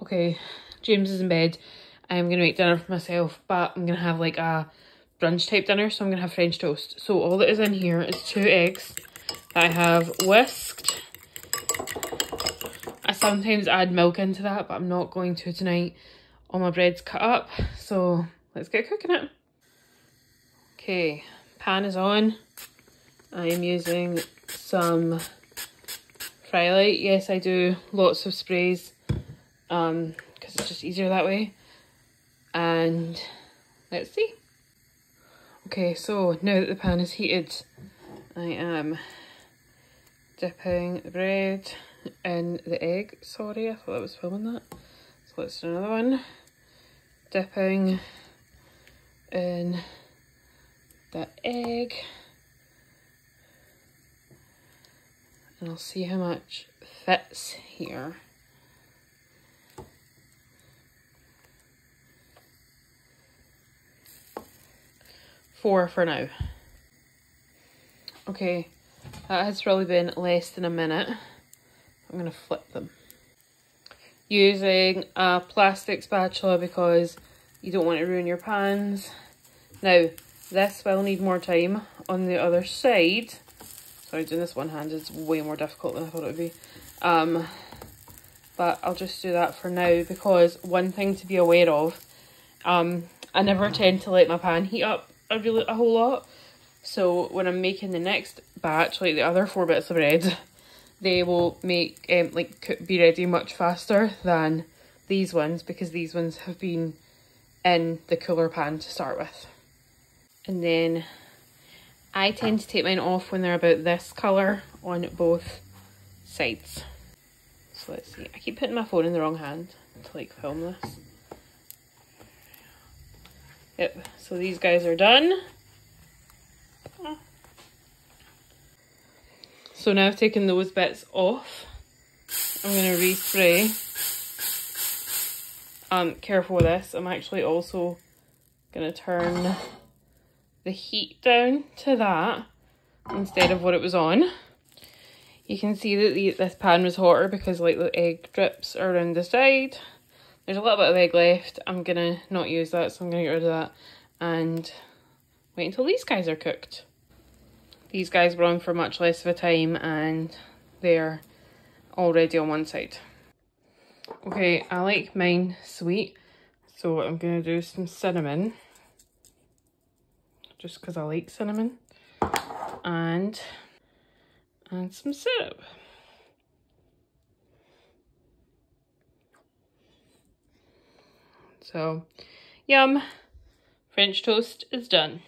Okay, James is in bed. I'm going to make dinner for myself, but I'm going to have like a brunch type dinner, so I'm going to have French toast. So all that is in here is two eggs that I have whisked. I sometimes add milk into that, but I'm not going to tonight. All my bread's cut up, so let's get cooking it. Okay, pan is on. I am using some Frylight. Yes, I do lots of sprays um because it's just easier that way. And let's see. Okay so now that the pan is heated I am dipping the bread in the egg. Sorry I thought I was filming that. So let's do another one. Dipping in the egg. And I'll see how much fits here four for now. Okay, that has probably been less than a minute. I'm going to flip them. Using a plastic spatula because you don't want to ruin your pans. Now, this will need more time on the other side. Sorry, doing this one hand is way more difficult than I thought it would be. Um, but I'll just do that for now because one thing to be aware of, um, I never tend to let my pan heat up a really a whole lot. So when I'm making the next batch, like the other four bits of bread, they will make um, like be ready much faster than these ones because these ones have been in the cooler pan to start with. And then I tend to take mine off when they're about this colour on both sides. So let's see. I keep putting my phone in the wrong hand to like film this. Yep, so these guys are done. So now I've taken those bits off. I'm going to respray. Um, careful with this. I'm actually also going to turn the heat down to that instead of what it was on. You can see that the, this pan was hotter because like the egg drips around the side. There's a little bit of egg left. I'm going to not use that, so I'm going to get rid of that. And wait until these guys are cooked. These guys were on for much less of a time and they're already on one side. Okay, I like mine sweet. So I'm going to do some cinnamon. Just because I like cinnamon. And, and some syrup. So, yum. French toast is done.